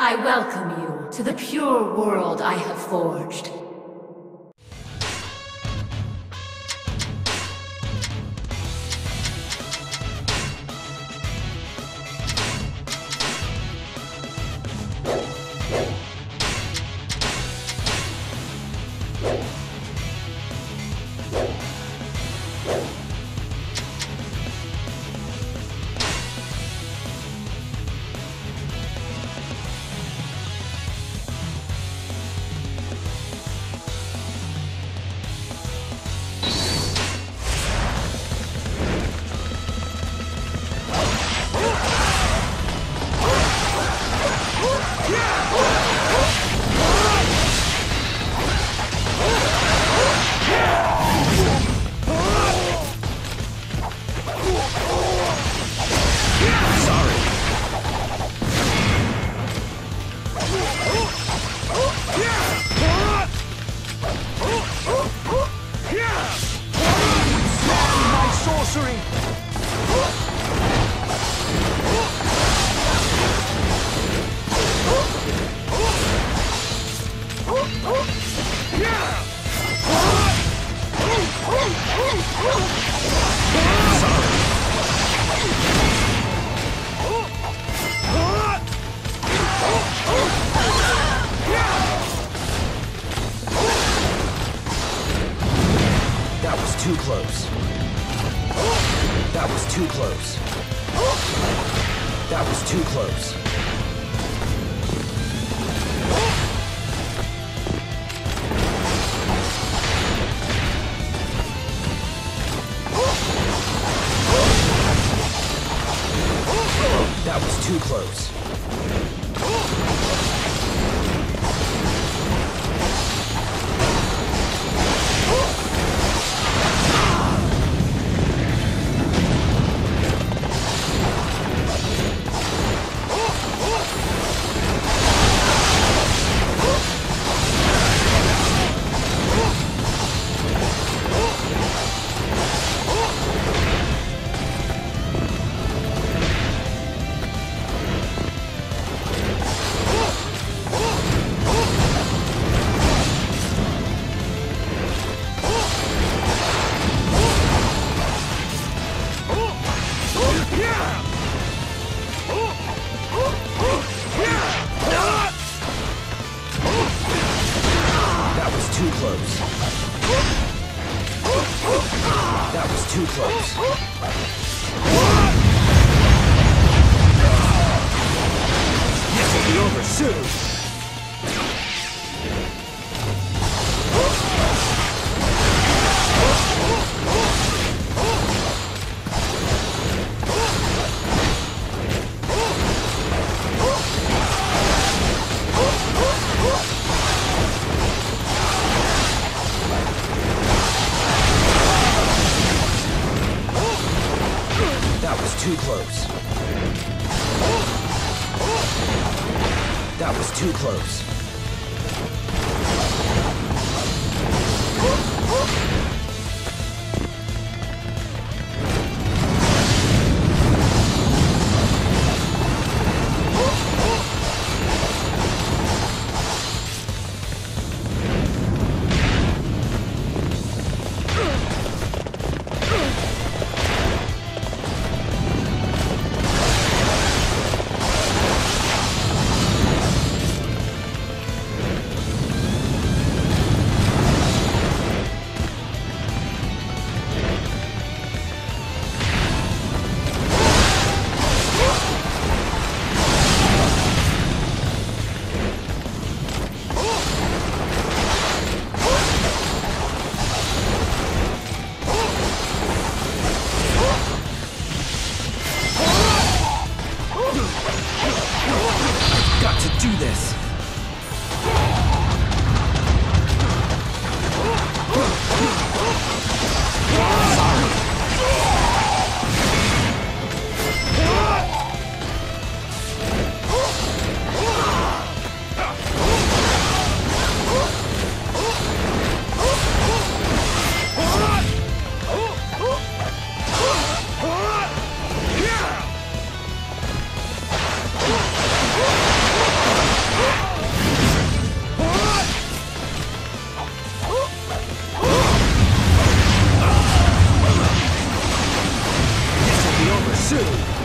I welcome you to the pure world I have forged. That was too close. That was too close. That was too close. That was too close. Too close. This will be over soon. Too close. That was too close. To do this. Soon!